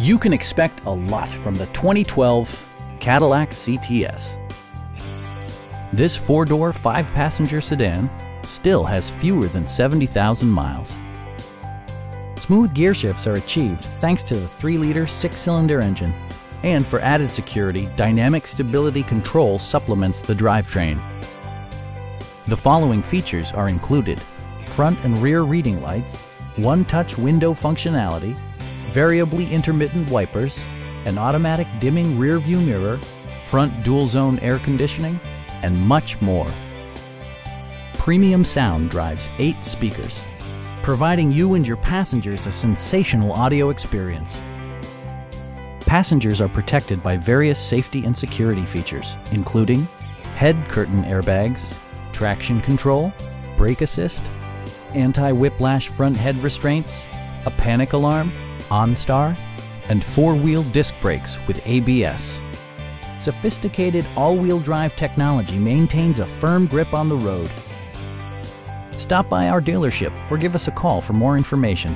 You can expect a lot from the 2012 Cadillac CTS. This four-door, five-passenger sedan still has fewer than 70,000 miles. Smooth gear shifts are achieved thanks to the 3-liter six-cylinder engine. And for added security, Dynamic Stability Control supplements the drivetrain. The following features are included. Front and rear reading lights, one-touch window functionality, variably intermittent wipers, an automatic dimming rear view mirror, front dual zone air conditioning, and much more. Premium sound drives eight speakers, providing you and your passengers a sensational audio experience. Passengers are protected by various safety and security features, including head curtain airbags, traction control, brake assist, anti-whiplash front head restraints, a panic alarm, OnStar, and four-wheel disc brakes with ABS. Sophisticated all-wheel drive technology maintains a firm grip on the road. Stop by our dealership or give us a call for more information.